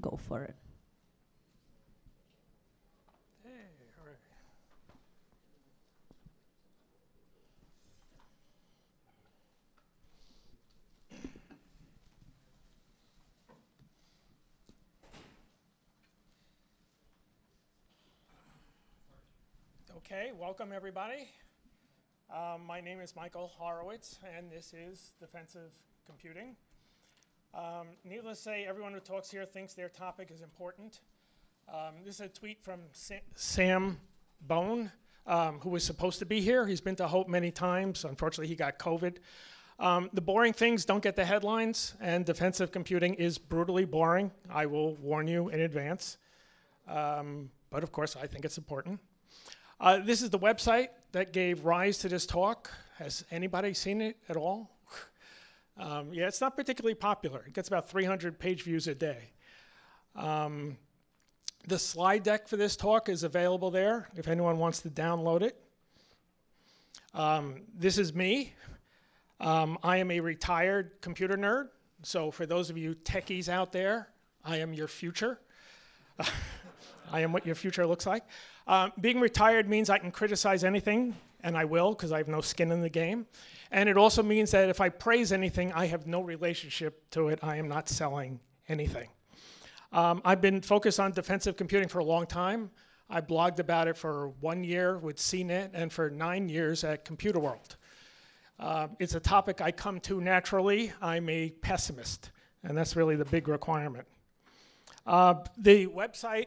Go for it. Okay, welcome everybody. Um, my name is Michael Horowitz, and this is Defensive Computing. Um, needless to say, everyone who talks here thinks their topic is important. Um, this is a tweet from Sa- Sam Bowne, um, who was supposed to be here. He's been to Hope many times. Unfortunately, he got COVID. Um, the boring things don't get the headlines, and defensive computing is brutally boring. I will warn you in advance. Um, but of course, I think it's important. Uh, this is the website that gave rise to this talk. Has anybody seen it at all? Um, yeah, it's not particularly popular. It gets about 300 page views a day. Um, the slide deck for this talk is available there if anyone wants to download it. Um, this is me. Um, I am a retired computer nerd. So, for those of you techies out there, I am your future. I am what your future looks like. Um, being retired means I can criticize anything, and I will because I have no skin in the game. And it also means that if I praise anything, I have no relationship to it. I am not selling anything. Um, I've been focused on defensive computing for a long time. I blogged about it for one year with CNET and for nine years at Computer World. Uh, it's a topic I come to naturally. I'm a pessimist, and that's really the big requirement. Uh, the website,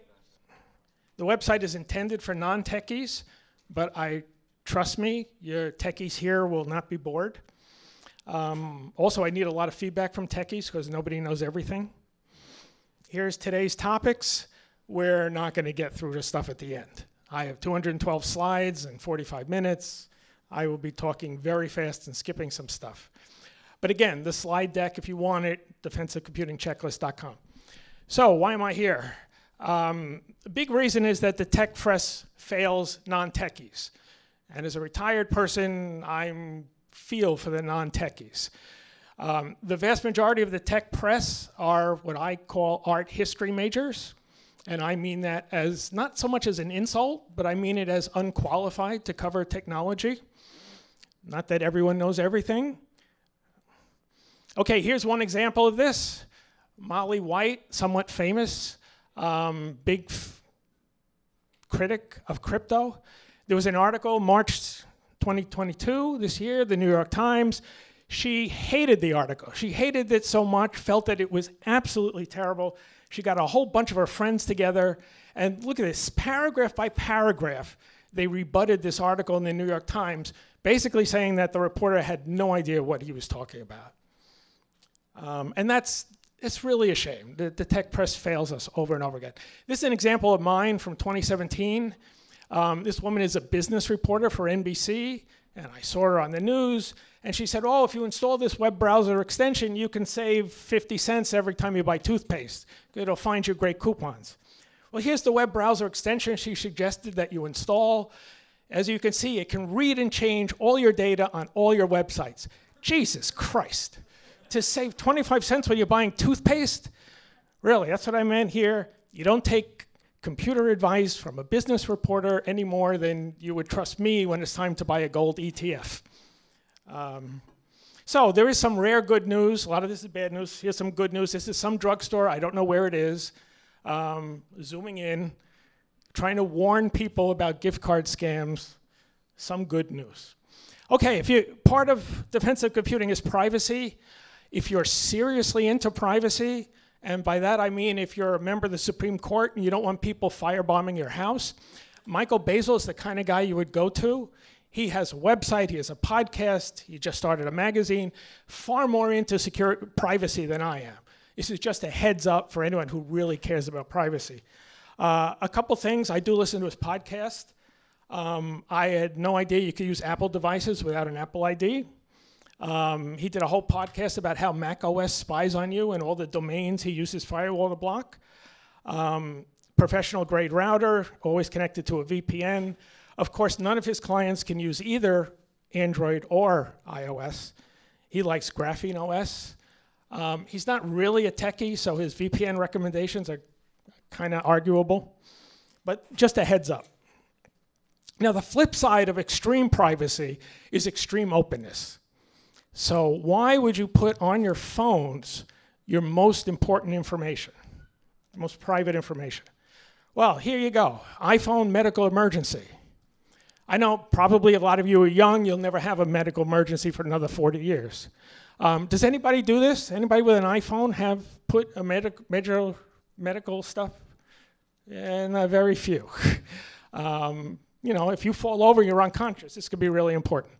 the website is intended for non-techies, but I trust me, your techies here will not be bored. Um, also, I need a lot of feedback from techies because nobody knows everything. Here's today's topics. We're not going to get through the stuff at the end. I have 212 slides and 45 minutes. I will be talking very fast and skipping some stuff. But again, the slide deck, if you want it, defensivecomputingchecklist.com. So, why am I here? Um, the big reason is that the tech press fails non techies. And as a retired person, I feel for the non techies. Um, the vast majority of the tech press are what I call art history majors. And I mean that as not so much as an insult, but I mean it as unqualified to cover technology. Not that everyone knows everything. Okay, here's one example of this Molly White, somewhat famous, um, big critic of crypto. There was an article, March 2022, this year, the New York Times. She hated the article. She hated it so much, felt that it was absolutely terrible. She got a whole bunch of her friends together, and look at this paragraph by paragraph. They rebutted this article in the New York Times, basically saying that the reporter had no idea what he was talking about. Um, and that's it's really a shame. The, the, tech press fails us over and over again. This is an example of mine from 2017. Um, this woman is a business reporter for NBC, and I saw her on the news, and she said, Oh, if you install this web browser extension, you can save 50 cents every time you buy toothpaste. It'll find you great coupons. Well, here's the web browser extension she suggested that you install. As you can see, it can read and change all your data on all your websites. Jesus Christ. To save 25 cents when you're buying toothpaste? Really, that's what I meant here. You don't take computer advice from a business reporter any more than you would trust me when it's time to buy a gold ETF. Um, so there is some rare good news. A lot of this is bad news. Here's some good news. This is some drugstore. I don't know where it is. Um, zooming in, trying to warn people about gift card scams. Some good news. Okay, if you part of defensive computing is privacy. If you're seriously into privacy, and by that I mean if you're a member of the Supreme Court and you don't want people firebombing your house, Michael Bazzell is the kind of guy you would go to. He has a website, he has a podcast, he just started a magazine, far more into secure privacy than I am. This is just a heads up for anyone who really cares about privacy. Uh, a couple things, I do listen to his podcast. Um, I had no idea you could use Apple devices without an Apple ID. Um, he did a whole podcast about how Mac OS spies on you and all the domains he uses firewall to block. Um, professional grade router, always connected to a VPN. Of course, none of his clients can use either Android or iOS. He likes Graphene OS. Um, he's not really a techie, so his VPN recommendations are kind of arguable, but just a heads up. Now, the flip side of extreme privacy is extreme openness. So, why would you put on your phones your most important information, The most private information? Well, here you go iPhone medical emergency. I know probably a lot of you are young, you'll never have a medical emergency for another 40 years. Um, does anybody do this? Anybody with an iPhone have put a medic- medical, medical stuff? And uh, very few. um, you know, if you fall over, you're unconscious. This could be really important.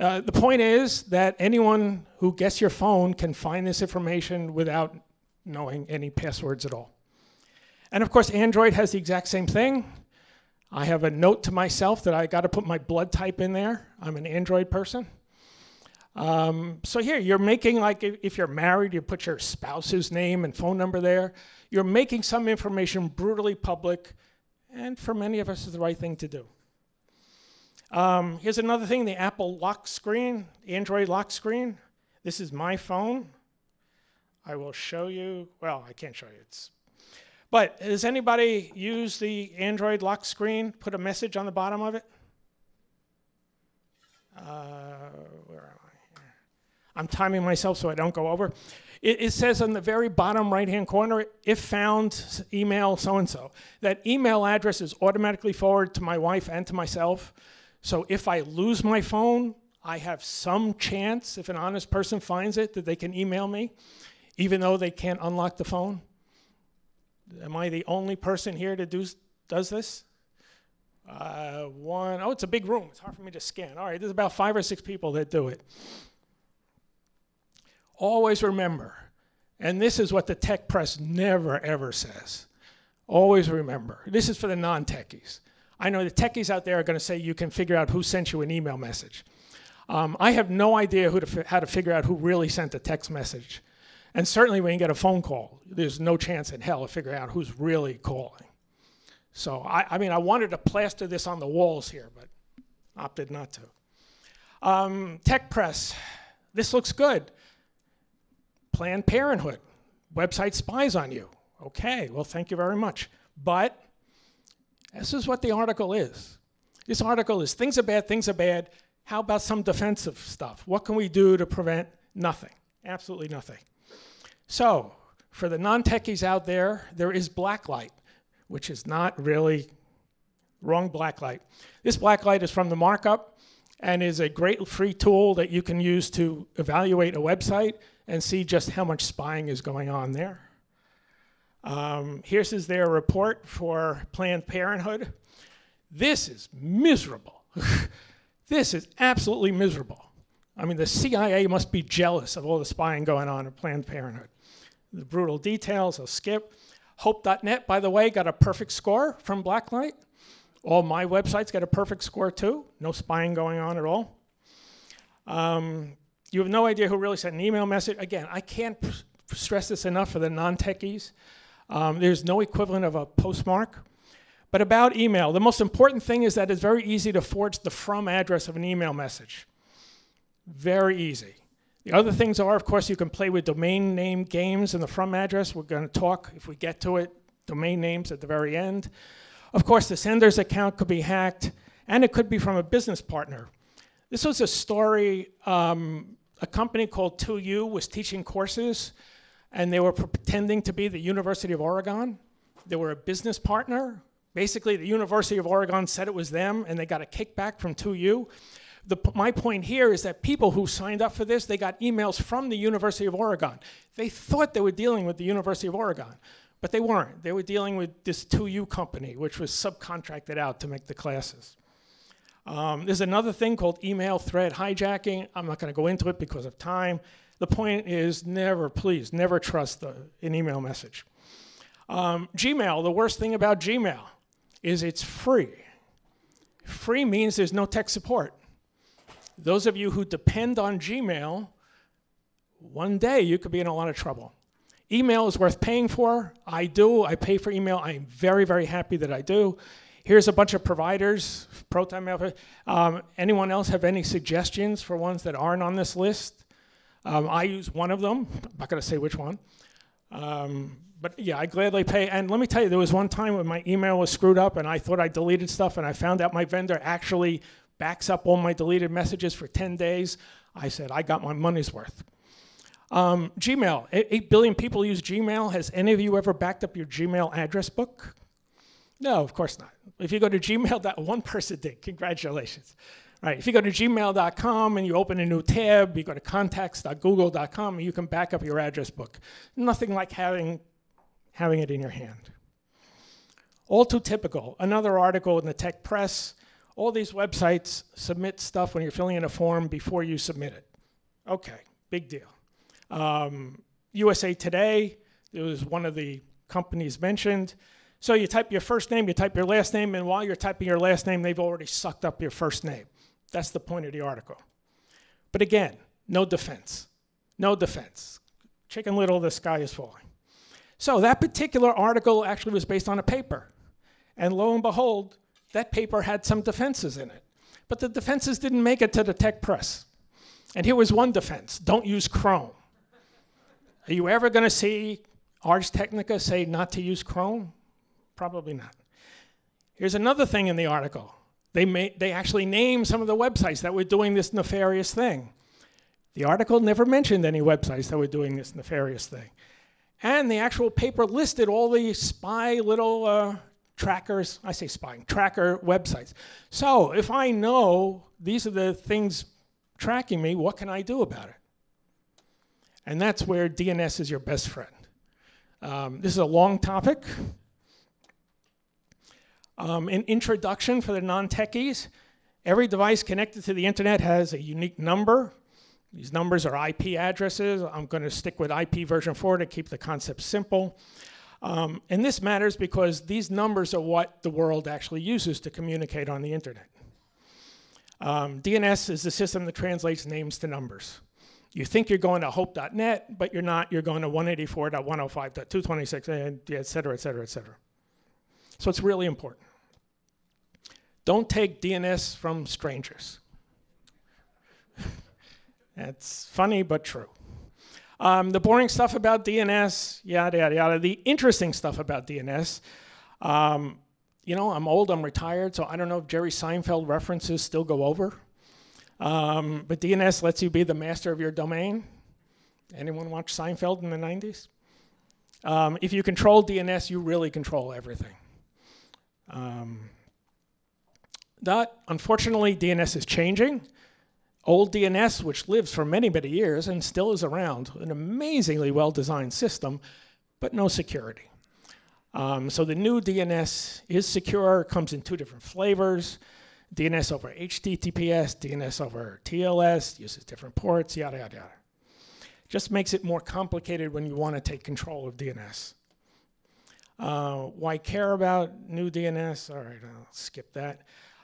Uh, the point is that anyone who gets your phone can find this information without knowing any passwords at all. And of course, Android has the exact same thing. I have a note to myself that I got to put my blood type in there. I'm an Android person. Um, so here, you're making like if you're married, you put your spouse's name and phone number there. You're making some information brutally public, and for many of us, is the right thing to do. Um, here's another thing: the Apple lock screen, Android lock screen. This is my phone. I will show you. Well, I can't show you. It's but has anybody used the Android lock screen, put a message on the bottom of it? Uh, where am I? I'm timing myself so I don't go over. It, it says on the very bottom right hand corner, if found, email so and so. That email address is automatically forwarded to my wife and to myself. So if I lose my phone, I have some chance, if an honest person finds it, that they can email me, even though they can't unlock the phone. Am I the only person here that do, does this? Uh, one, oh, it's a big room. It's hard for me to scan. All right, there's about five or six people that do it. Always remember, and this is what the tech press never ever says. Always remember, this is for the non techies. I know the techies out there are going to say you can figure out who sent you an email message. Um, I have no idea to how to figure out who really sent a text message. And certainly when you get a phone call, there's no chance in hell of figuring out who's really calling. So, I, I mean, I wanted to plaster this on the walls here, but opted not to. Um, tech press, this looks good. Planned Parenthood, website spies on you. Okay, well, thank you very much. But this is what the article is. This article is things are bad, things are bad. How about some defensive stuff? What can we do to prevent nothing? Absolutely nothing. So, for the non techies out there, there is blacklight, which is not really wrong blacklight. This blacklight is from the markup and is a great free tool that you can use to evaluate a website and see just how much spying is going on there. Um, here's is their report for Planned Parenthood. This is miserable. this is absolutely miserable. I mean, the CIA must be jealous of all the spying going on at Planned Parenthood the brutal details. I'll skip. Hope.net, by the way, got a perfect score from Blacklight. All my websites got a perfect score too. No spying going on at all. Um, you have no idea who really sent an email message. Again, I can't stress this enough for the non techies. Um, there's no equivalent of a postmark. But about email, the most important thing is that it's very easy to forge the from address of an email message. Very easy. The other things are, of course, you can play with domain name games in the from address. We're going to talk, if we get to it, domain names at the very end. Of course, the sender's account could be hacked, and it could be from a business partner. This was a story, um, a company called 2U was teaching courses, and they were pretending to be the University of Oregon. They were a business partner. Basically, the University of Oregon said it was them, and they got a kickback from 2U the, my point here is that people who signed up for this, they got emails from the University of Oregon. They thought they were dealing with the University of Oregon, but they weren't. They were dealing with this 2U company, which was subcontracted out to make the classes. Um, there's another thing called email thread hijacking. I'm not going to go into it because of time. The point is never, please, never trust the, an email message. Um, Gmail, the worst thing about Gmail is it's free. Free means there's no tech support. Those of you who depend on Gmail, one day you could be in a lot of trouble. Email is worth paying for. I do. I pay for email. I'm very, very happy that I do. Here's a bunch of providers, ProtonMail. Um, anyone else have any suggestions for ones that aren't on this list? Um, I use one of them. I'm not going to say which one. Um, but yeah, I gladly pay. And let me tell you, there was one time when my email was screwed up and I thought I deleted stuff and I found out my vendor actually backs up all my deleted messages for 10 days. I said, I got my money's worth. Um, Gmail, 8 billion people use Gmail. Has any of you ever backed up your Gmail address book? No, of course not. If you go to Gmail, that one person did. Congratulations. Right, if you go to gmail.com and you open a new tab, you go to contacts.google.com, you can back up your address book. Nothing like having, having it in your hand. All too typical. Another article in the tech press. All these websites submit stuff when you're filling in a form before you submit it. Okay, big deal. Um, USA Today, it was one of the companies mentioned. So you type your first name, you type your last name, and while you're typing your last name, they've already sucked up your first name. That's the point of the article. But again, no defense. No defense. Chicken little, the sky is falling. So that particular article actually was based on a paper. And lo and behold, that paper had some defenses in it. But the defenses didn't make it to the tech press. And here was one defense don't use Chrome. Are you ever going to see Ars Technica say not to use Chrome? Probably not. Here's another thing in the article they, may, they actually named some of the websites that were doing this nefarious thing. The article never mentioned any websites that were doing this nefarious thing. And the actual paper listed all the spy little uh, trackers, I say spying, tracker websites. So if I know these are the things tracking me, what can I do about it? And that's where DNS is your best friend. Um, this is a long topic. Um, an introduction for the non-techies. Every device connected to the internet has a unique number. These numbers are IP addresses. I'm going to stick with IP version 4 to keep the concept simple. Um, and this matters because these numbers are what the world actually uses to communicate on the internet. Um, DNS is the system that translates names to numbers. You think you're going to hope.net, but you're not. You're going to 184.105.226, and et cetera, et cetera, et cetera. So it's really important. Don't take DNS from strangers. That's funny, but true. Um, the boring stuff about DNS, yada, yada, yada. The interesting stuff about DNS, um, you know, I'm old, I'm retired, so I don't know if Jerry Seinfeld references still go over. Um, but DNS lets you be the master of your domain. Anyone watch Seinfeld in the 90s? Um, if you control DNS, you really control everything. Um, that, unfortunately, DNS is changing. Old DNS, which lives for many, many years and still is around, an amazingly well designed system, but no security. Um, so the new DNS is secure, comes in two different flavors. DNS over HTTPS, DNS over TLS, uses different ports, yada, yada, yada. Just makes it more complicated when you want to take control of DNS. Uh, why care about new DNS? All right, I'll skip that.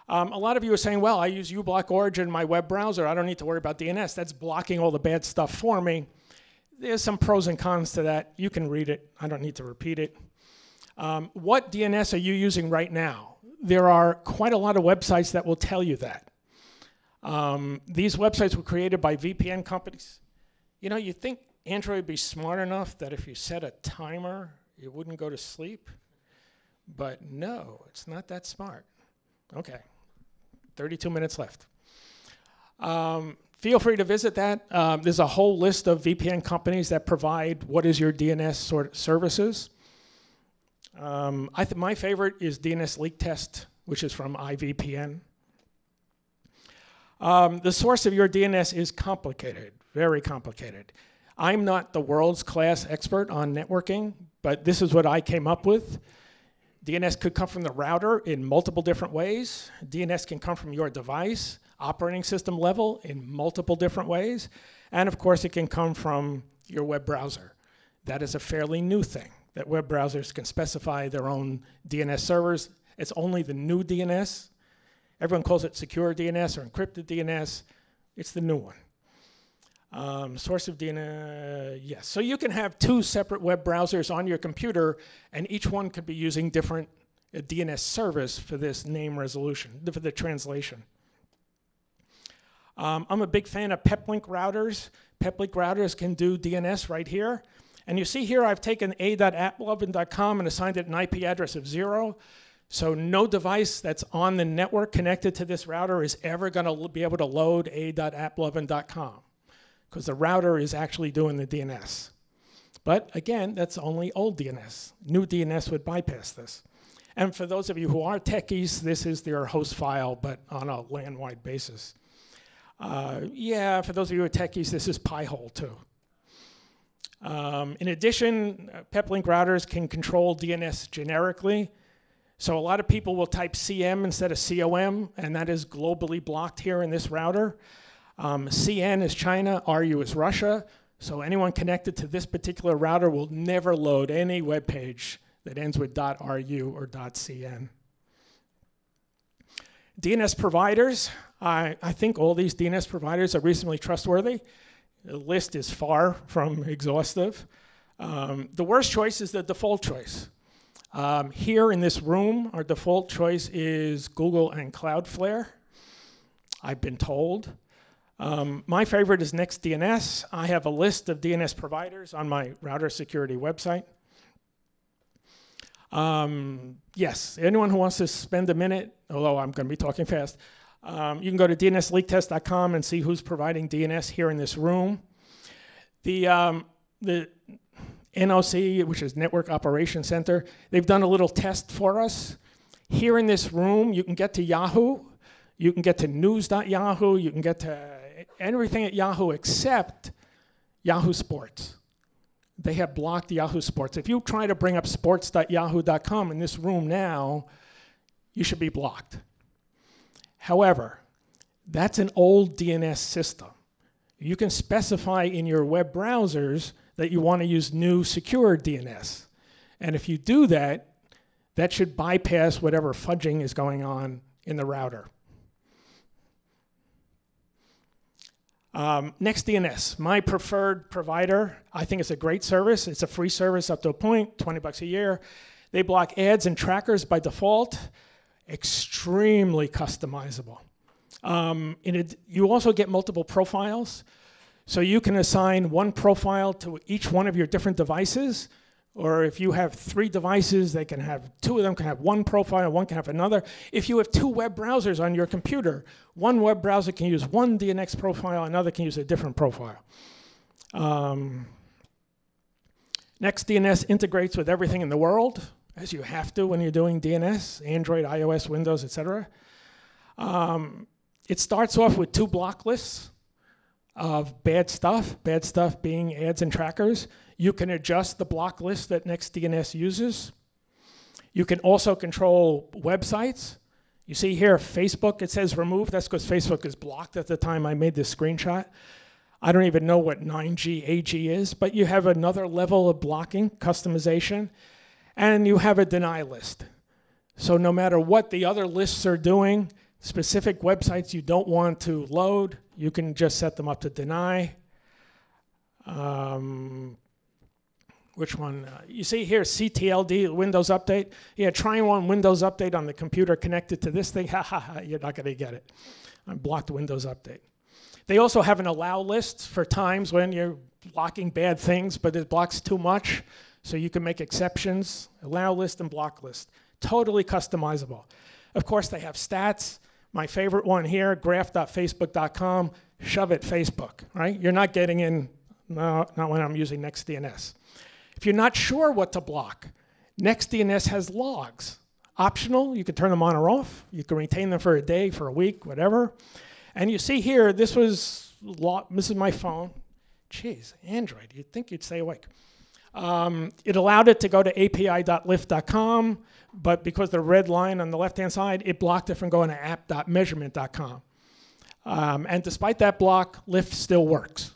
Um, a lot of you are saying, well, I use uBlock Origin in my web browser. I don't need to worry about DNS. That's blocking all the bad stuff for me. There's some pros and cons to that. You can read it. I don't need to repeat it. Um, what DNS are you using right now? There are quite a lot of websites that will tell you that. Um, these websites were created by VPN companies. You know, you think Android would be smart enough that if you set a timer, it wouldn't go to sleep? But no, it's not that smart. Okay, 32 minutes left. Um, feel free to visit that. Um, there's a whole list of VPN companies that provide what is your DNS sort of services. Um, I my favorite is DNS Leak Test, which is from IVPN. Um, the source of your DNS is complicated, very complicated. I'm not the world's class expert on networking, but this is what I came up with. DNS could come from the router in multiple different ways. DNS can come from your device, operating system level in multiple different ways. And of course, it can come from your web browser. That is a fairly new thing, that web browsers can specify their own DNS servers. It's only the new DNS. Everyone calls it secure DNS or encrypted DNS. It's the new one. Um, source of DNS, yes. So you can have two separate web browsers on your computer, and each one could be using different uh, DNS service for this name resolution, for the translation. Um, I'm a big fan of peplink routers. Peplink routers can do DNS right here. And you see here I've taken a.applovin.com and assigned it an IP address of zero. So no device that's on the network connected to this router is ever going to be able to load a.applovin.com because the router is actually doing the DNS. But again, that's only old DNS. New DNS would bypass this. And for those of you who are techies, this is their host file, but on a LAN-wide basis. Uh, yeah, for those of you who are techies, this is Pi-hole too. Um, in addition, uh, peplink routers can control DNS generically. So a lot of people will type CM instead of COM, and that is globally blocked here in this router. Um, CN is China, RU is Russia. So anyone connected to this particular router will never load any web page that ends with .ru or .cn. DNS providers, I, I think all these DNS providers are reasonably trustworthy. The list is far from exhaustive. Um, the worst choice is the default choice. Um, here in this room, our default choice is Google and Cloudflare, I've been told. Um, my favorite is NextDNS. I have a list of DNS providers on my router security website. Um, yes, anyone who wants to spend a minute, although I'm going to be talking fast, um, you can go to dnsleaktest.com and see who's providing DNS here in this room. The, um, the NOC, which is Network Operations Center, they've done a little test for us. Here in this room, you can get to Yahoo, you can get to news.yahoo, you can get to everything at Yahoo except Yahoo Sports. They have blocked Yahoo Sports. If you try to bring up sports.yahoo.com in this room now, you should be blocked. However, that's an old DNS system. You can specify in your web browsers that you want to use new secure DNS. And if you do that, that should bypass whatever fudging is going on in the router. Um, NextDNS, my preferred provider. I think it's a great service. It's a free service up to a point, 20 bucks a year. They block ads and trackers by default extremely customizable. Um, it, you also get multiple profiles. So you can assign one profile to each one of your different devices. Or if you have three devices, they can have two of them can have one profile, one can have another. If you have two web browsers on your computer, one web browser can use one DNS profile, another can use a different profile. Um, NextDNS integrates with everything in the world as you have to when you're doing DNS, Android, iOS, Windows, etc. Um, it starts off with two block lists of bad stuff, bad stuff being ads and trackers. You can adjust the block list that NextDNS uses. You can also control websites. You see here, Facebook, it says remove. That's because Facebook is blocked at the time I made this screenshot. I don't even know what 9GAG is, but you have another level of blocking, customization and you have a deny list. So no matter what the other lists are doing, specific websites you don't want to load, you can just set them up to deny. Um, which one? Uh, you see here, CTLD, Windows Update. Yeah, try one Windows Update on the computer connected to this thing. Ha ha ha, you're not going to get it. I blocked Windows Update. They also have an allow list for times when you're blocking bad things, but it blocks too much. So you can make exceptions, allow list and block list. Totally customizable. Of course, they have stats. My favorite one here, graph.facebook.com, shove it Facebook, right? You're not getting in, no, not when I'm using NextDNS. If you're not sure what to block, NextDNS has logs. Optional, you can turn them on or off. You can retain them for a day, for a week, whatever. And you see here, this was, this is my phone. Jeez, Android, you'd think you'd stay awake. Um, it allowed it to go to api.lyft.com, but because the red line on the left-hand side, it blocked it from going to app.measurement.com. Um, and despite that block, Lyft still works.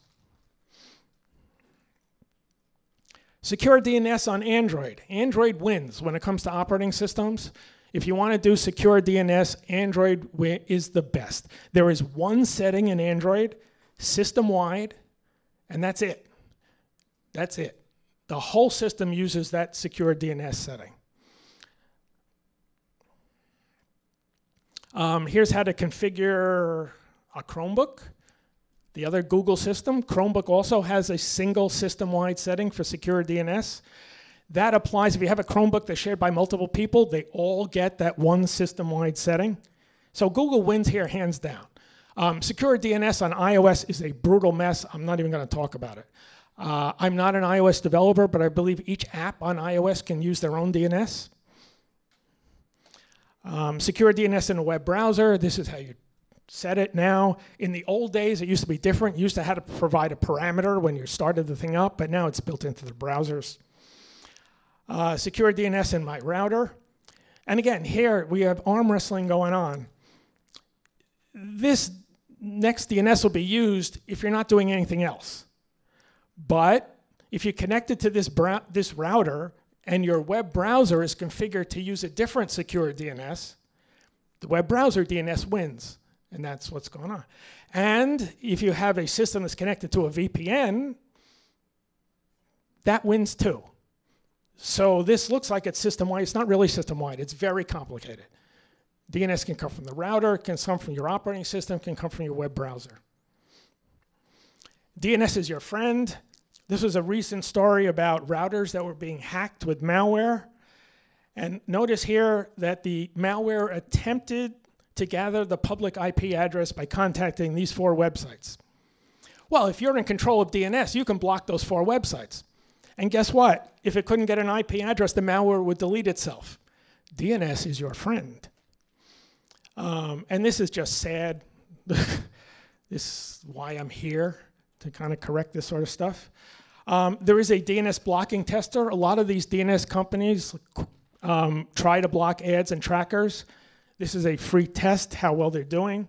Secure DNS on Android. Android wins when it comes to operating systems. If you want to do secure DNS, Android is the best. There is one setting in Android, system wide, and that's it. That's it. The whole system uses that secure DNS setting. Um, here's how to configure a Chromebook, the other Google system. Chromebook also has a single system-wide setting for secure DNS. That applies if you have a Chromebook that's shared by multiple people, they all get that one system-wide setting. So Google wins here hands down. Um, secure DNS on iOS is a brutal mess. I'm not even going to talk about it. Uh, I'm not an iOS developer, but I believe each app on iOS can use their own DNS. Um, secure DNS in a web browser. This is how you set it now. In the old days, it used to be different. You used to have to provide a parameter when you started the thing up, but now it's built into the browsers. Uh, secure DNS in my router. And again, here we have arm wrestling going on. This next DNS will be used if you're not doing anything else. But if you connect it to this, this router and your web browser is configured to use a different secure DNS, the web browser DNS wins. And that's what's going on. And if you have a system that's connected to a VPN, that wins too. So this looks like it's system-wide. It's not really system-wide. It's very complicated. DNS can come from the router, can come from your operating system, can come from your web browser. DNS is your friend. This was a recent story about routers that were being hacked with malware. And notice here that the malware attempted to gather the public IP address by contacting these four websites. Well, if you're in control of DNS, you can block those four websites. And guess what? If it couldn't get an IP address, the malware would delete itself. DNS is your friend. Um, and this is just sad. this is why I'm here, to kind of correct this sort of stuff. Um, there is a DNS blocking tester. A lot of these DNS companies um, try to block ads and trackers. This is a free test, how well they're doing.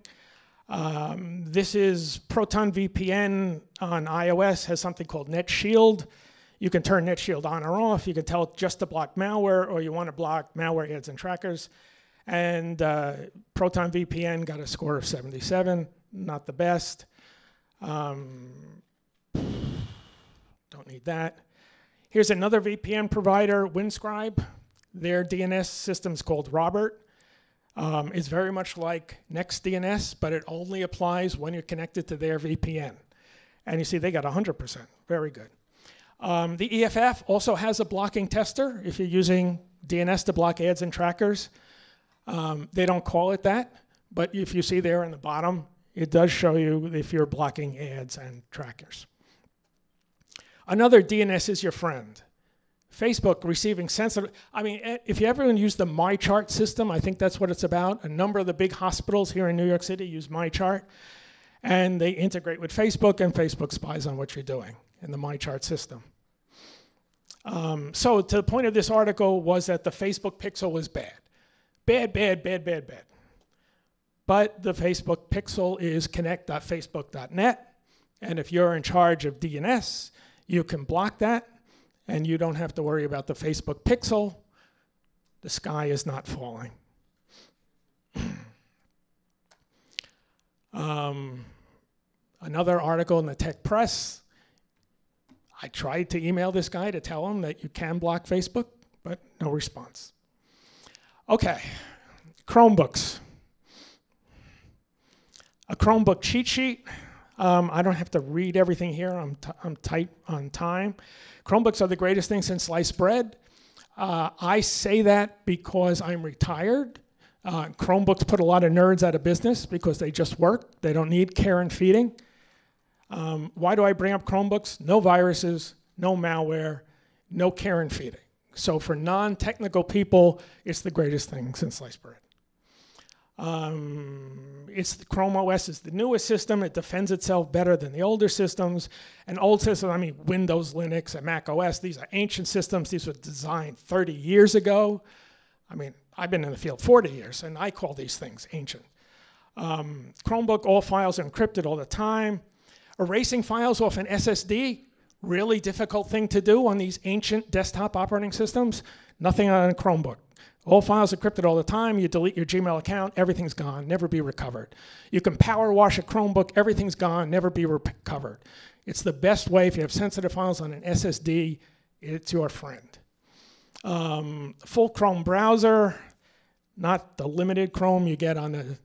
Um, this is Proton VPN on iOS, has something called NetShield. You can turn NetShield on or off. You can tell it just to block malware, or you want to block malware ads and trackers. And uh, Proton VPN got a score of 77, not the best. Um, don't need that. Here's another VPN provider, Windscribe. Their DNS system is called Robert. Um, it's very much like NextDNS, but it only applies when you're connected to their VPN. And you see they got 100%. Very good. Um, the EFF also has a blocking tester if you're using DNS to block ads and trackers. Um, they don't call it that, but if you see there in the bottom, it does show you if you're blocking ads and trackers. Another DNS is your friend. Facebook receiving sensitive. I mean, eh, if you ever use the MyChart system, I think that's what it's about. A number of the big hospitals here in New York City use MyChart, and they integrate with Facebook, and Facebook spies on what you're doing in the MyChart system. Um, so, to the point of this article was that the Facebook Pixel was bad, bad, bad, bad, bad, bad. But the Facebook Pixel is connect.facebook.net, and if you're in charge of DNS, you can block that and you don't have to worry about the Facebook pixel. The sky is not falling. um, another article in the tech press. I tried to email this guy to tell him that you can block Facebook, but no response. Okay, Chromebooks. A Chromebook cheat sheet. Um, I don't have to read everything here. I'm, I'm tight on time. Chromebooks are the greatest thing since sliced bread. Uh, I say that because I'm retired. Uh, Chromebooks put a lot of nerds out of business because they just work. They don't need care and feeding. Um, why do I bring up Chromebooks? No viruses, no malware, no care and feeding. So for non-technical people, it's the greatest thing since sliced bread. Um, it's Chrome OS is the newest system. It defends itself better than the older systems. And old systems, I mean Windows, Linux, and Mac OS, these are ancient systems. These were designed 30 years ago. I mean, I've been in the field 40 years, and I call these things ancient. Um, Chromebook, all files are encrypted all the time. Erasing files off an SSD, really difficult thing to do on these ancient desktop operating systems. Nothing on a Chromebook. All files encrypted all the time. You delete your Gmail account, everything's gone, never be recovered. You can power wash a Chromebook, everything's gone, never be recovered. It's the best way if you have sensitive files on an SSD, it's your friend. Um, full Chrome browser, not the limited Chrome you get on the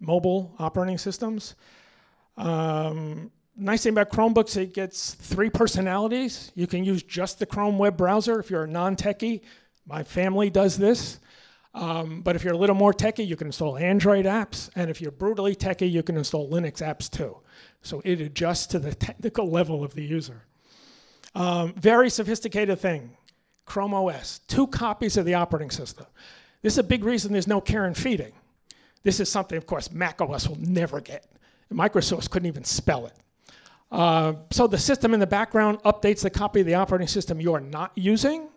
mobile operating systems. Um, nice thing about Chromebooks, it gets three personalities. You can use just the Chrome web browser if you're a non-techie. My family does this. Um, but if you're a little more techie, you can install Android apps. And if you're brutally techie, you can install Linux apps too. So it adjusts to the technical level of the user. Um, very sophisticated thing, Chrome OS, two copies of the operating system. This is a big reason there's no care and feeding. This is something, of course, Mac OS will never get. Microsoft couldn't even spell it. Uh, so the system in the background updates the copy of the operating system you are not using,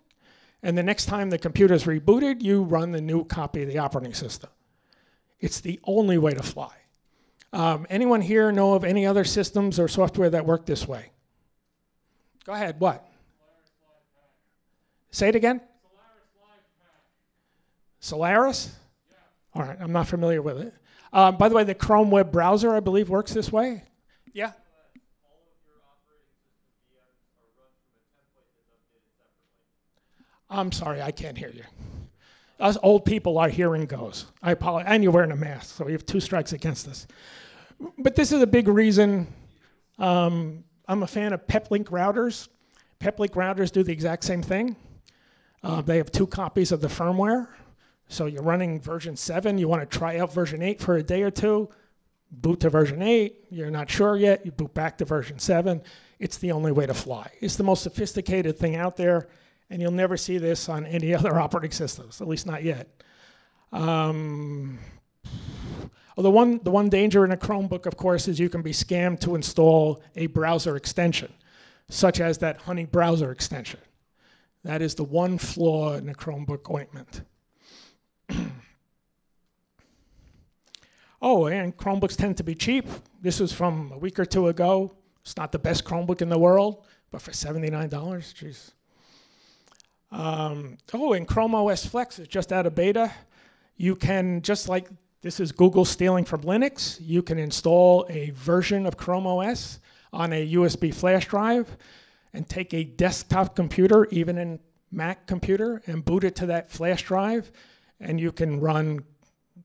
and the next time the computer is rebooted, you run the new copy of the operating system. It's the only way to fly. Um, anyone here know of any other systems or software that work this way? Go ahead, what? Say it again? Solaris? All right, I'm not familiar with it. Um, by the way, the Chrome web browser, I believe, works this way. Yeah? I'm sorry, I can't hear you. Us old people, our hearing goes. I apologize. And you're wearing a mask, so we have two strikes against us. But this is a big reason um, I'm a fan of Peplink routers. Peplink routers do the exact same thing. Uh, they have two copies of the firmware. So you're running version 7, you want to try out version 8 for a day or two, boot to version 8, you're not sure yet, you boot back to version 7. It's the only way to fly. It's the most sophisticated thing out there and you'll never see this on any other operating systems, at least not yet. Um, well, the one, the one danger in a Chromebook, of course, is you can be scammed to install a browser extension, such as that Honey browser extension. That is the one flaw in a Chromebook ointment. oh, and Chromebooks tend to be cheap. This was from a week or two ago. It's not the best Chromebook in the world, but for $79, jeez. Um, oh, and Chrome OS Flex is just out of beta. You can, just like this is Google stealing from Linux, you can install a version of Chrome OS on a USB flash drive and take a desktop computer, even a Mac computer, and boot it to that flash drive, and you can run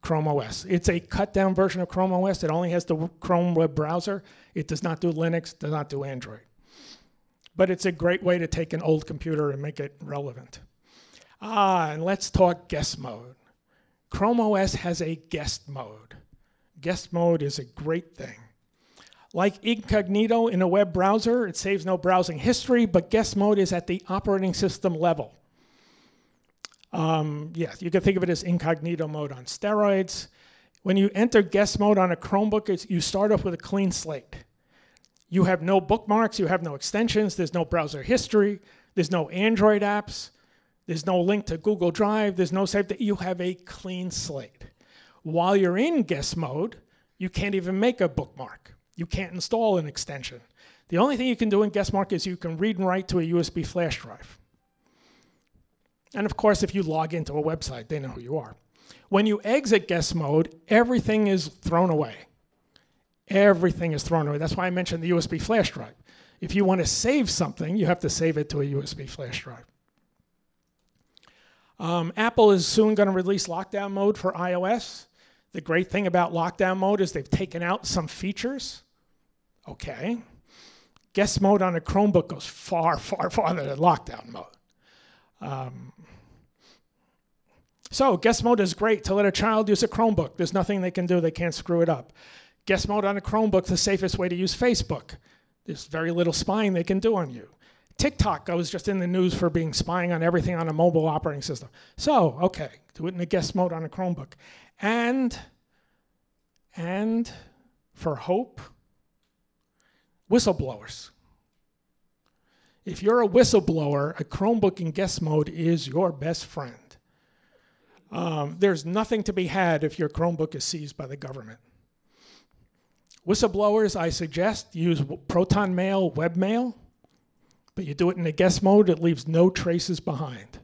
Chrome OS. It's a cut down version of Chrome OS. It only has the Chrome web browser. It does not do Linux, does not do Android but it's a great way to take an old computer and make it relevant. Ah, and let's talk guest mode. Chrome OS has a guest mode. Guest mode is a great thing. Like incognito in a web browser, it saves no browsing history, but guest mode is at the operating system level. Um, yes, you can think of it as incognito mode on steroids. When you enter guest mode on a Chromebook, you start off with a clean slate. You have no bookmarks, you have no extensions, there's no browser history, there's no Android apps, there's no link to Google Drive, there's no save that you have a clean slate. While you're in guest mode, you can't even make a bookmark. You can't install an extension. The only thing you can do in guest mark is you can read and write to a USB flash drive. And of course, if you log into a website, they know who you are. When you exit guest mode, everything is thrown away everything is thrown away. That's why I mentioned the USB flash drive. If you want to save something, you have to save it to a USB flash drive. Um, Apple is soon going to release lockdown mode for iOS. The great thing about lockdown mode is they've taken out some features. Okay. Guest mode on a Chromebook goes far, far farther than lockdown mode. Um, so, guest mode is great to let a child use a Chromebook. There's nothing they can do, they can't screw it up. Guest mode on a Chromebook, the safest way to use Facebook. There's very little spying they can do on you. TikTok was just in the news for being spying on everything on a mobile operating system. So, okay, do it in a guest mode on a Chromebook. And, and for hope, whistleblowers. If you're a whistleblower, a Chromebook in guest mode is your best friend. Um, there's nothing to be had if your Chromebook is seized by the government. Whistleblowers, I suggest use Proton Mail webmail, but you do it in a guest mode, it leaves no traces behind.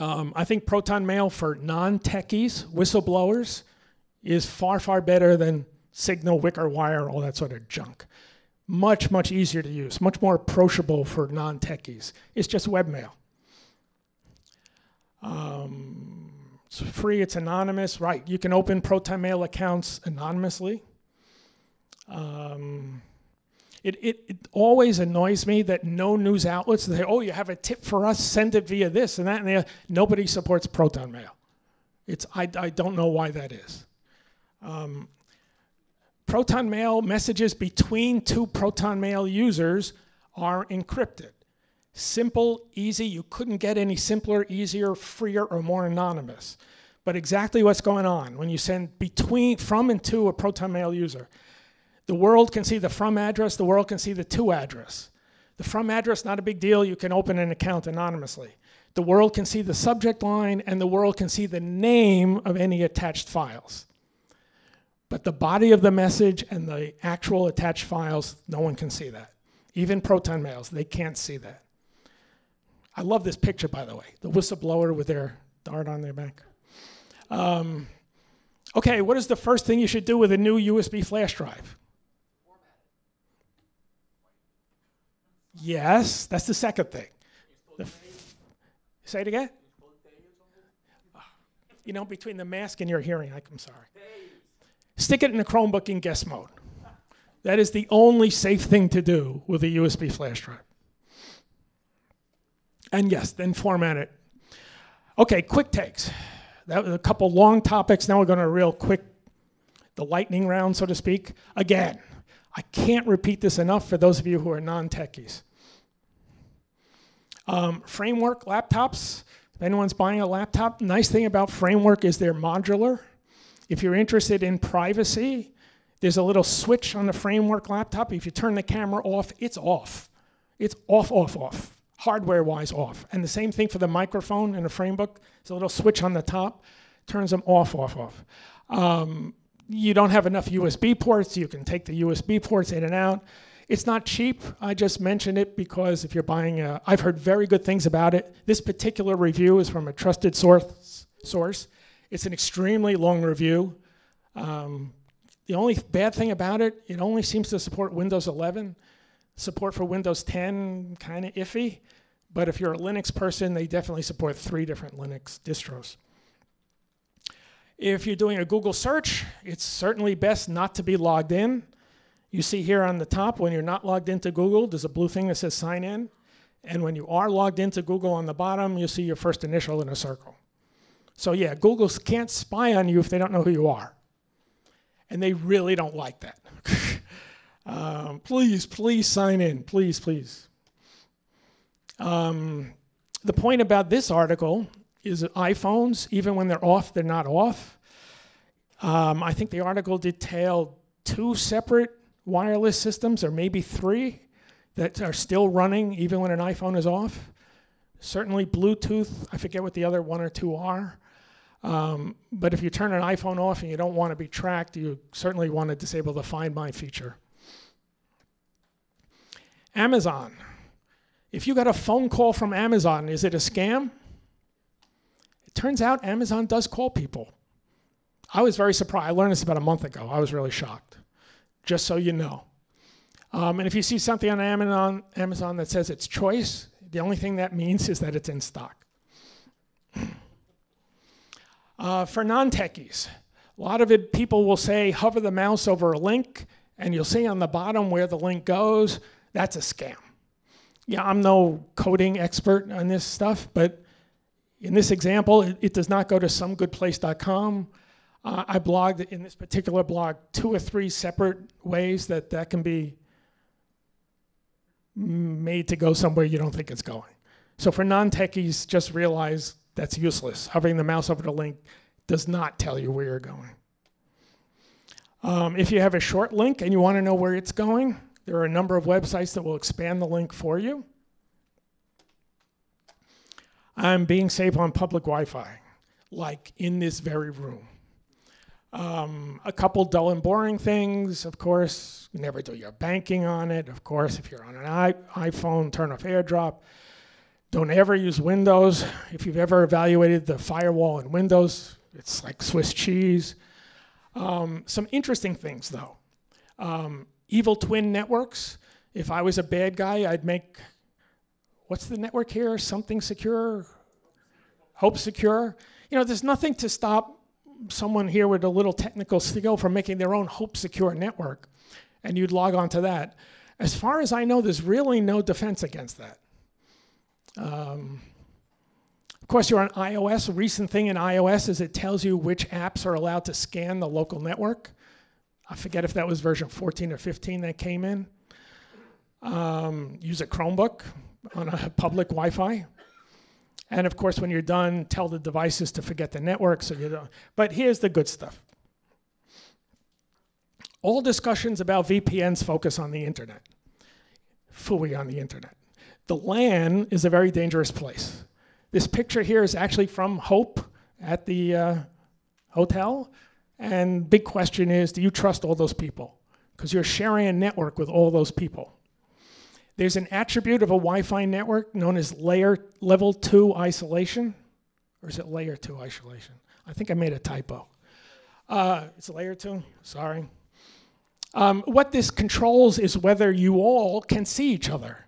Um, I think Proton Mail for non techies, whistleblowers, is far, far better than Signal, Wickr Wire, all that sort of junk. Much, much easier to use, much more approachable for non techies. It's just webmail. Um, It's free, it's anonymous, right? You can open Proton Mail accounts anonymously. Um, it, it, it always annoys me that no news outlets say, oh, you have a tip for us, send it via this and that. And nobody supports Proton Mail. It's, I, I don't know why that is. Um, Proton Mail messages between two Proton Mail users are encrypted. Simple, easy, you couldn't get any simpler, easier, freer, or more anonymous. But exactly what's going on when you send between, from and to a Proton Mail user. The world can see the from address, the world can see the to address. The from address, not a big deal, you can open an account anonymously. The world can see the subject line, and the world can see the name of any attached files. But the body of the message and the actual attached files, no one can see that. Even proton mails, they can't see that. I love this picture, by the way. The whistleblower with their dart on their back. Um, okay, what is the first thing you should do with a new USB flash drive? Yes, that's the second thing. The say it again. You know, between the mask and your hearing, I'm sorry. Stick it in the Chromebook in guest mode. That is the only safe thing to do with a USB flash drive. And yes, then format it. Okay, quick takes. That was a couple long topics. Now we're going to real quick, the lightning round, so to speak. Again, I can't repeat this enough for those of you who are non-techies. Um, framework laptops. If anyone's buying a laptop, nice thing about Framework is they're modular. If you're interested in privacy, there's a little switch on the Framework laptop. If you turn the camera off, it's off. It's off, off, off. Hardware-wise off. And the same thing for the microphone in the Framebook. There's a little switch on the top, turns them off, off, off. Um, you don't have enough USB ports. You can take the USB ports in and out. It's not cheap. I just mention it because if you're buying, a, I've heard very good things about it. This particular review is from a trusted source. source. It's an extremely long review. Um, the only bad thing about it, it only seems to support Windows 11. Support for Windows 10, kind of iffy. But if you're a Linux person, they definitely support three different Linux distros. If you're doing a Google search, it's certainly best not to be logged in. You see here on the top, when you're not logged into Google, there's a blue thing that says sign in. And when you are logged into Google on the bottom, you see your first initial in a circle. So yeah, Google can't spy on you if they don't know who you are. And they really don't like that. um, please, please sign in. Please, please. Um, the point about this article is that iPhones, even when they're off, they're not off. Um, I think the article detailed two separate wireless systems, or maybe three, that are still running even when an iPhone is off. Certainly Bluetooth, I forget what the other one or two are. Um, but if you turn an iPhone off and you don't want to be tracked, you certainly want to disable the Find My feature. Amazon. If you got a phone call from Amazon, is it a scam? It turns out Amazon does call people. I was very surprised. I learned this about a month ago. I was really shocked just so you know. Um, and if you see something on Amazon, Amazon that says it's choice, the only thing that means is that it's in stock. uh, for non-techies, a lot of it people will say hover the mouse over a link and you'll see on the bottom where the link goes. That's a scam. Yeah, I'm no coding expert on this stuff, but in this example, it, it does not go to somegoodplace.com uh, I blogged in this particular blog two or three separate ways that that can be made to go somewhere you don't think it's going. So for non-techies, just realize that's useless. Hovering the mouse over the link does not tell you where you're going. Um, if you have a short link and you want to know where it's going, there are a number of websites that will expand the link for you. I'm being safe on public Wi-Fi, like in this very room. Um, a couple dull and boring things, of course, never do your banking on it. Of course, if you're on an iPhone, turn off AirDrop. Don't ever use Windows. If you've ever evaluated the firewall in Windows, it's like Swiss cheese. Um, some interesting things, though. Um, evil twin networks. If I was a bad guy, I'd make, what's the network here? Something secure? Hope secure you know, there's nothing to stop someone here with a little technical skill from making their own Hope Secure network, and you'd log on to that. As far as I know, there's really no defense against that. Um, of course, you're on iOS. A recent thing in iOS is it tells you which apps are allowed to scan the local network. I forget if that was version 14 or 15 that came in. Um, use a Chromebook on a public Wi-Fi. And of course, when you're done, tell the devices to forget the network so you don't. But here's the good stuff. All discussions about VPNs focus on the internet, fully on the internet. The LAN is a very dangerous place. This picture here is actually from Hope at the uh, hotel. And big question is, do you trust all those people? Because you're sharing a network with all those people. There's an attribute of a Wi-Fi network known as layer level two isolation, or is it layer two isolation? I think I made a typo. Uh, it's layer two, sorry. Um, what this controls is whether you all can see each other.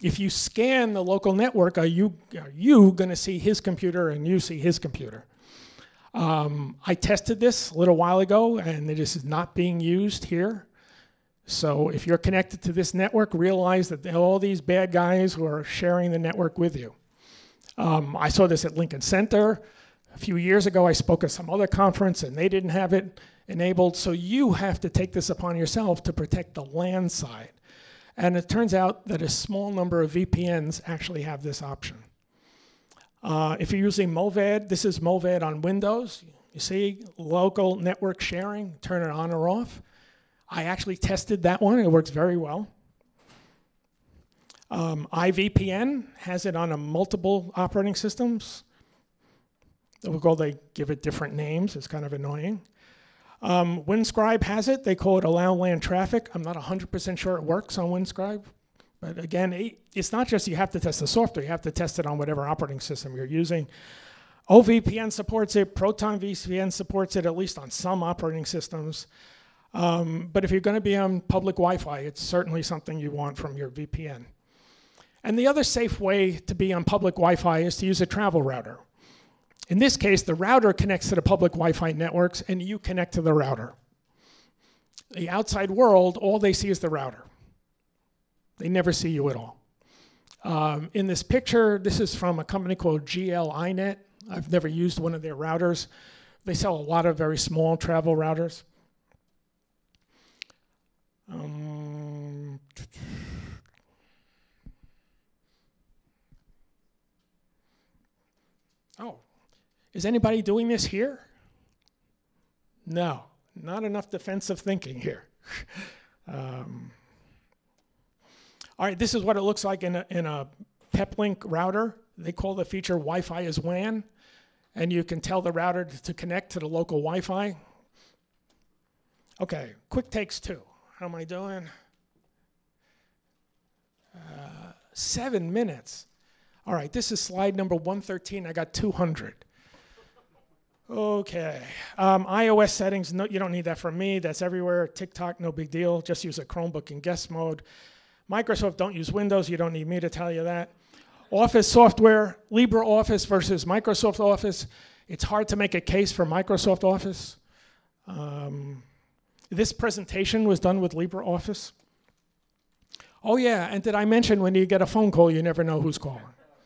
If you scan the local network, are you, are you gonna see his computer and you see his computer? Um, I tested this a little while ago and it is not being used here. So if you're connected to this network, realize that all these bad guys who are sharing the network with you. Um, I saw this at Lincoln Center. A few years ago, I spoke at some other conference and they didn't have it enabled. So you have to take this upon yourself to protect the LAN side. And it turns out that a small number of VPNs actually have this option. Uh, if you're using Mullvad, this is Mullvad on Windows. You see local network sharing, turn it on or off. I actually tested that one, it works very well. Um, iVPN has it on a multiple operating systems. Well, they give it different names, it's kind of annoying. Um, Windscribe has it, they call it allow LAN traffic. I'm not 100% sure it works on Windscribe. But again, it's not just you have to test the software, you have to test it on whatever operating system you're using. OVPN supports it, Proton VPN supports it, at least on some operating systems. Um, but if you're going to be on public Wi-Fi, it's certainly something you want from your VPN. And the other safe way to be on public Wi-Fi is to use a travel router. In this case, the router connects to the public Wi-Fi networks and you connect to the router. The outside world, all they see is the router. They never see you at all. Um, in this picture, this is from a company called GL-iNet. I've never used one of their routers. They sell a lot of very small travel routers. Um, oh, is anybody doing this here? No, not enough defensive thinking here. um, all right, this is what it looks like in a, in a Peplink router. They call the feature Wi-Fi as WAN, and you can tell the router to connect to the local Wi-Fi. Okay, quick takes two. How am I doing? Uh, seven minutes. All right, this is slide number 113. I got 200. Okay. Um, iOS settings, no, you don't need that from me. That's everywhere. TikTok, no big deal. Just use a Chromebook in guest mode. Microsoft don't use Windows. You don't need me to tell you that. Office software, LibreOffice versus Microsoft Office. It's hard to make a case for Microsoft Office. Um, this presentation was done with LibreOffice. Oh yeah, and did I mention when you get a phone call, you never know who's calling?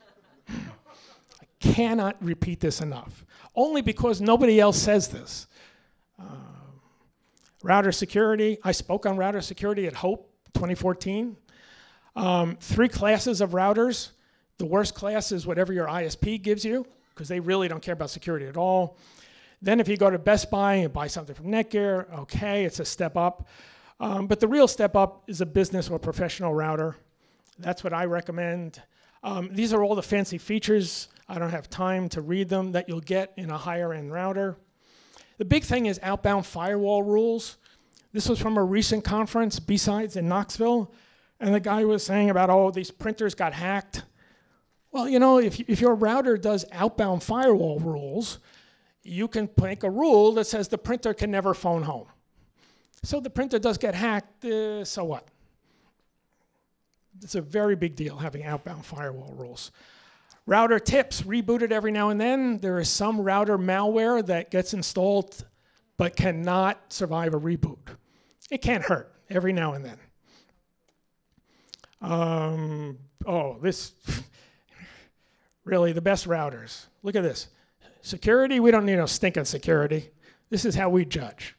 I cannot repeat this enough, only because nobody else says this. Uh, router security, I spoke on router security at HOPE 2014. Um, three classes of routers. The worst class is whatever your ISP gives you, because they really don't care about security at all. Then if you go to Best Buy and buy something from Netgear, okay, it's a step up. Um, but the real step up is a business or professional router. That's what I recommend. Um, these are all the fancy features. I don't have time to read them that you'll get in a higher end router. The big thing is outbound firewall rules. This was from a recent conference, BSides in Knoxville, and the guy was saying about, oh, these printers got hacked. Well, you know, if, if your router does outbound firewall rules, you can make a rule that says the printer can never phone home. So the printer does get hacked, uh, so what? It's a very big deal having outbound firewall rules. Router tips, rebooted every now and then. There is some router malware that gets installed but cannot survive a reboot. It can't hurt every now and then. Um, oh, this really the best routers. Look at this. Security, we don't need no stinking security. This is how we judge.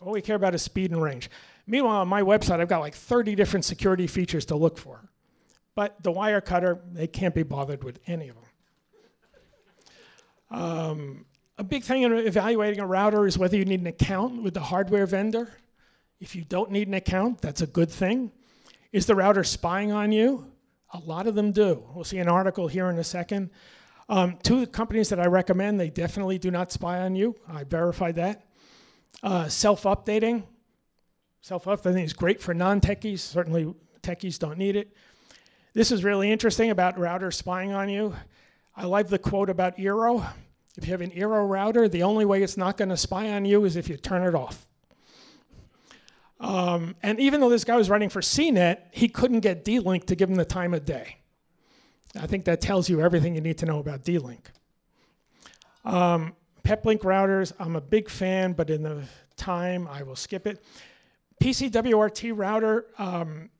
All we care about is speed and range. Meanwhile, on my website, I've got like 30 different security features to look for. But the Wirecutter, they can't be bothered with any of them. Um, a big thing in evaluating a router is whether you need an account with the hardware vendor. If you don't need an account, that's a good thing. Is the router spying on you? A lot of them do. We'll see an article here in a second. Um, two companies that I recommend, they definitely do not spy on you. I verified that. Uh, self-updating. Self-updating is great for non-techies. Certainly techies don't need it. This is really interesting about routers spying on you. I like the quote about Eero. If you have an Eero router, the only way it's not going to spy on you is if you turn it off. Um, and even though this guy was running for CNET, he couldn't get D-Link to give him the time of day. I think that tells you everything you need to know about D-Link. Um, PepLink routers, I'm a big fan, but in the time, I will skip it. PCWRT router, um,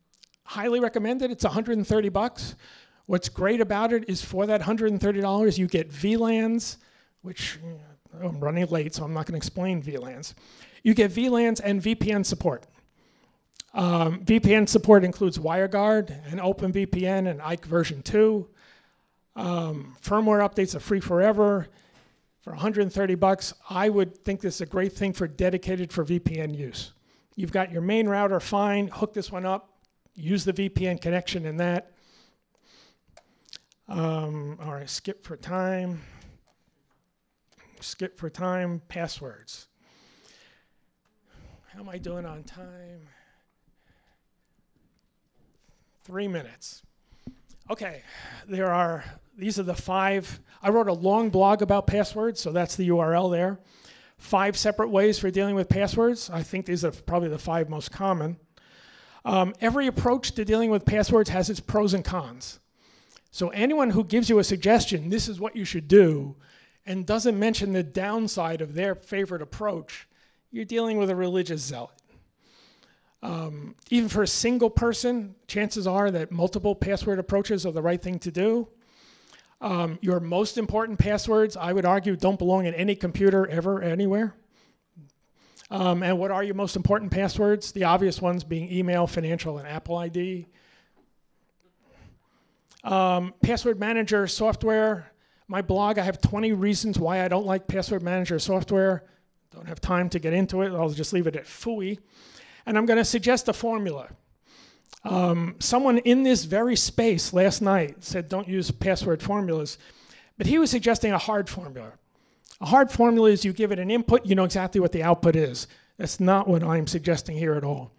highly recommended. It's 130 bucks. What's great about it is for that $130, you get VLANs, which I'm running late, so I'm not going to explain VLANs. You get VLANs and VPN support. Um, VPN support includes WireGuard and OpenVPN and IKE version 2. Um, firmware updates are free forever. For 130 bucks, I would think this is a great thing for dedicated for VPN use. You've got your main router, fine, hook this one up, use the VPN connection in that. Um, all right, skip for time. Skip for time, passwords. How am I doing on time? Three minutes. Okay, there are, these are the five. I wrote a long blog about passwords, so that's the URL there. Five separate ways for dealing with passwords. I think these are probably the five most common. Um, every approach to dealing with passwords has its pros and cons. So anyone who gives you a suggestion, this is what you should do, and doesn't mention the downside of their favorite approach, you're dealing with a religious zealot. Um, even for a single person, chances are that multiple password approaches are the right thing to do. Um, your most important passwords, I would argue, don't belong in any computer ever, anywhere. Um, and what are your most important passwords? The obvious ones being email, financial, and Apple ID. Um, password manager software. My blog, I have 20 reasons why I don't like password manager software. Don't have time to get into it. I'll just leave it at FUI. And I'm going to suggest a formula. Um, someone in this very space last night said don't use password formulas, but he was suggesting a hard formula. A hard formula is you give it an input, you know exactly what the output is. That's not what I'm suggesting here at all.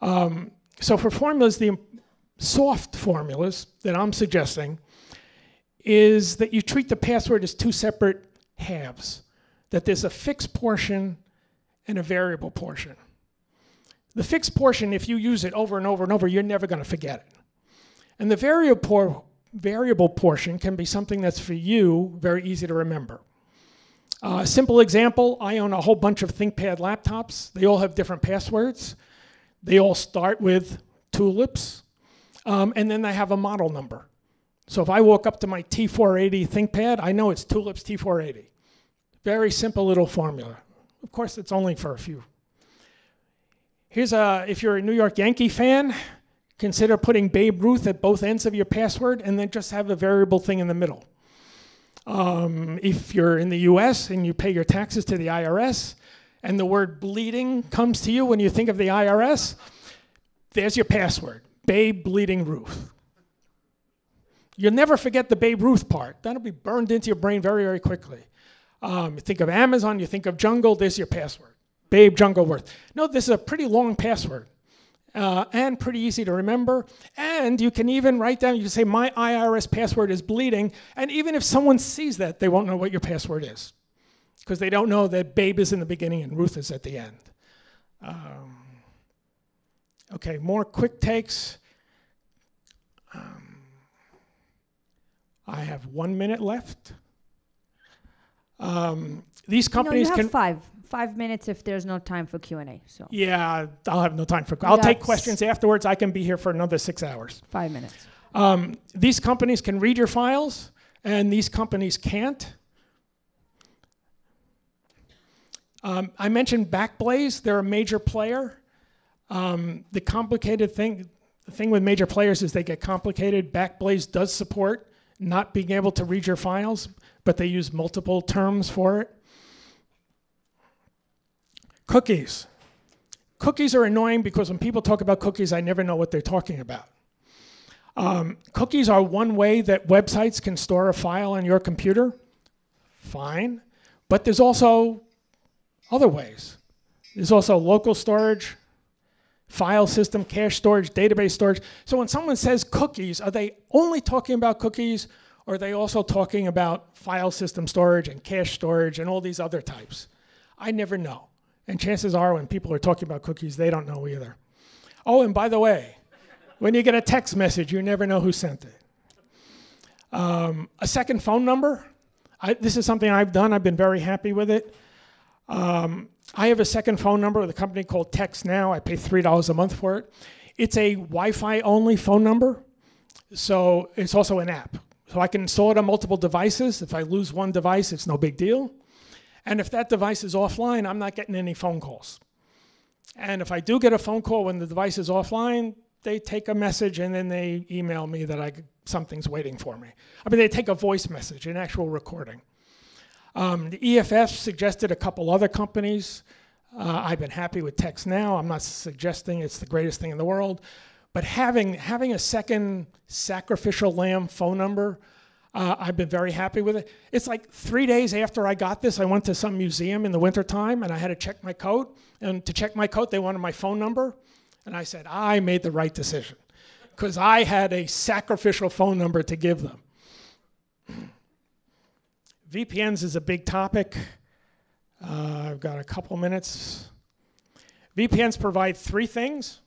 Um, so for formulas, the soft formulas that I'm suggesting is that you treat the password as two separate halves, that there's a fixed portion and a variable portion. The fixed portion, if you use it over and over and over, you're never going to forget it. And the variable, variable portion can be something that's for you very easy to remember. A uh, simple example, I own a whole bunch of ThinkPad laptops. They all have different passwords. They all start with tulips, um, and then they have a model number. So if I walk up to my T480 ThinkPad, I know it's tulips T480. Very simple little formula. Of course, it's only for a few Here's a, if you're a New York Yankee fan, consider putting Babe Ruth at both ends of your password and then just have a variable thing in the middle. Um, if you're in the US and you pay your taxes to the IRS and the word bleeding comes to you when you think of the IRS, there's your password, Babe Bleeding Ruth. You'll never forget the Babe Ruth part. That'll be burned into your brain very, very quickly. Um, think of Amazon, you think of Jungle, there's your password. Babe Jungle Ruth. No, this is a pretty long password uh, and pretty easy to remember. And you can even write down, you can say, my IRS password is bleeding. And even if someone sees that, they won't know what your password is because they don't know that Babe is in the beginning and Ruth is at the end. Um, okay, more quick takes. Um, I have one minute left. Um, these No, you companies have can. five. Five minutes if there's no time for Q and A. So Yeah, I'll have no time for. I'll take questions afterwards. I can be here for another six hours. five minutes. Um, these companies can read your files, and these companies can't. Um, I mentioned Backblaze; they're a major player. Um, the complicated thing, the thing with major players is they get complicated. Backblaze does support not being able to read your files, but they use multiple terms for it. Cookies. Cookies are annoying because when people talk about cookies, I never know what they're talking about. Um, cookies are one way that websites can store a file on your computer. Fine. But there's also other ways. There's also local storage, file system, cache storage, database storage. So when someone says cookies, are they only talking about cookies are they also talking about file system storage and cache storage and all these other types? I never know. And chances are when people are talking about cookies, they don't know either. Oh, and by the way, when you get a text message, you never know who sent it. Um, a second phone number. I, this is something I've done. I've been very happy with it. Um, I have a second phone number with a company called TextNow. I pay $3 a month for it. It's a Wi Fi only phone number, so it's also an app. So I can install it on multiple devices. If I lose one device, it's no big deal. And if that device is offline, I'm not getting any phone calls. And if I do get a phone call when the device is offline, they take a message and then they email me that I, something's waiting for me. I mean, they take a voice message, an actual recording. Um, the EFF suggested a couple other companies. Uh, I've been happy with TextNow. I'm not suggesting it's the greatest thing in the world, but having having a second sacrificial lamb phone number, uh, I've been very happy with it. It's like three days after I got this, I went to some museum in the wintertime and I had to check my coat. And to check my coat, they wanted my phone number. And I said, I made the right decision because I had a sacrificial phone number to give them. VPNs is a big topic. Uh, I've got a couple minutes. VPNs provide three things.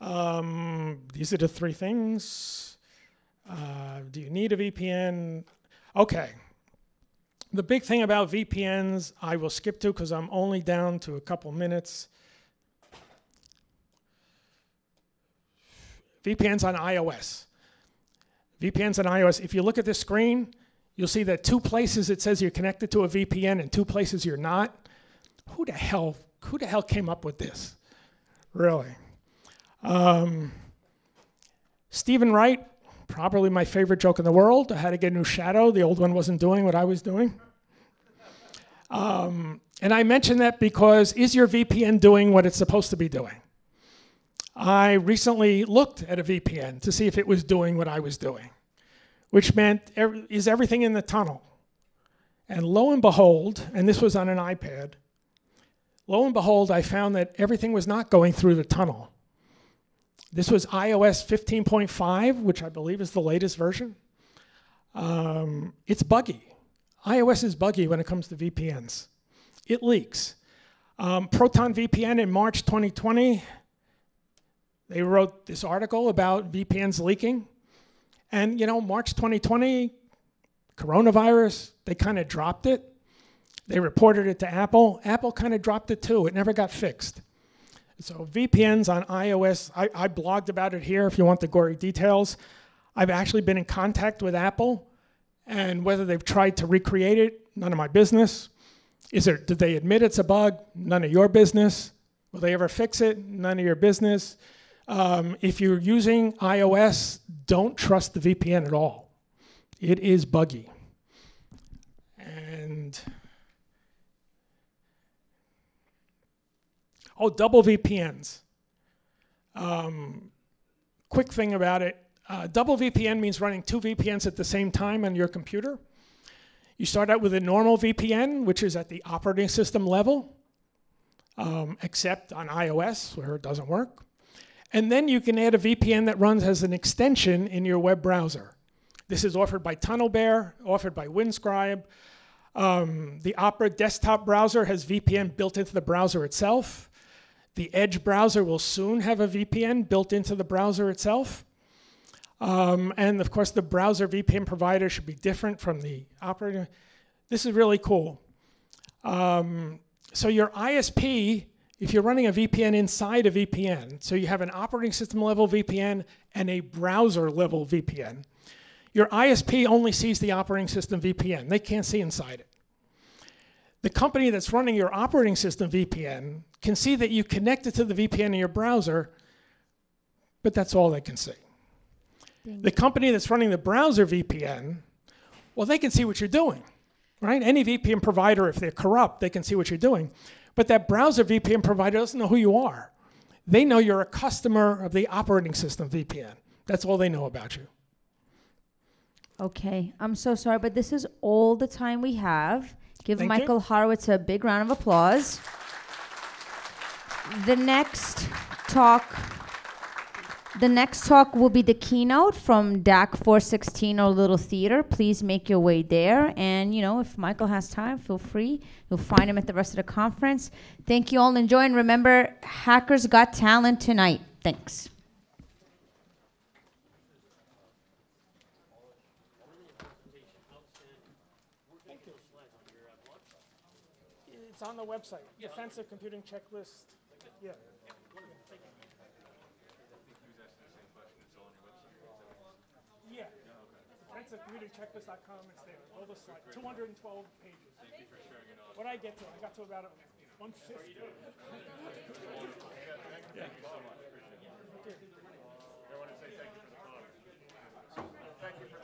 Um, these are the three things. Uh, do you need a VPN? Okay. The big thing about VPNs, I will skip to because I'm only down to a couple minutes. VPNs on iOS. VPNs on iOS. If you look at this screen, you'll see that two places it says you're connected to a VPN and two places you're not. Who the hell? Who the hell came up with this? Really? Um, Steven Wright, probably my favorite joke in the world. I had to get a new shadow. The old one wasn't doing what I was doing. Um, and I mention that because is your VPN doing what it's supposed to be doing? I recently looked at a VPN to see if it was doing what I was doing, which meant is everything in the tunnel? And lo and behold, and this was on an iPad, lo and behold, I found that everything was not going through the tunnel. This was iOS 15.5, which I believe is the latest version. Um, it's buggy. iOS is buggy when it comes to VPNs. It leaks. Um, Proton VPN in March 2020, they wrote this article about VPNs leaking. And, you know, March 2020, coronavirus, they kind of dropped it. They reported it to Apple. Apple kind of dropped it too. It never got fixed. So VPNs on iOS, I, I, blogged about it here if you want the gory details. I've actually been in contact with Apple, and whether they've tried to recreate it, none of my business. Is there, did they admit it's a bug? None of your business. Will they ever fix it? None of your business. Um, if you're using iOS, don't trust the VPN at all. It is buggy. And Oh, double VPNs. Um, quick thing about it uh, double VPN means running two VPNs at the same time on your computer. You start out with a normal VPN, which is at the operating system level, um, except on iOS, where it doesn't work. And then you can add a VPN that runs as an extension in your web browser. This is offered by TunnelBear, offered by Windscribe. Um, the Opera desktop browser has VPN built into the browser itself. The Edge browser will soon have a VPN built into the browser itself. Um, and of course, the browser VPN provider should be different from the operating. This is really cool. Um, so your ISP, if you're running a VPN inside a VPN, so you have an operating system level VPN and a browser level VPN, your ISP only sees the operating system VPN. They can't see inside it. The company that's running your operating system VPN can see that you connected to the VPN in your browser, but that's all they can see. The company that's running the browser VPN, well, they can see what you're doing, right? Any VPN provider, if they're corrupt, they can see what you're doing. But that browser VPN provider doesn't know who you are. They know you're a customer of the operating system VPN. That's all they know about you. Okay, I'm so sorry, but this is all the time we have. Give Thank you. Michael Horowitz a big round of applause. The next talk, the next talk will be the keynote from DAC 416 or Little Theater. Please make your way there, and you know if Michael has time, feel free. You'll find him at the rest of the conference. Thank you all. Enjoy, and remember, Hackers Got Talent tonight. Thanks. It's on the website. Defensive computing checklist. Yeah. Yeah. DefensiveComputingChecklist.com. It's there. All the slides. 212 pages. What I get to, I got to about 150. Very